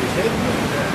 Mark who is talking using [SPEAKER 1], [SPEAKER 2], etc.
[SPEAKER 1] appreciate it.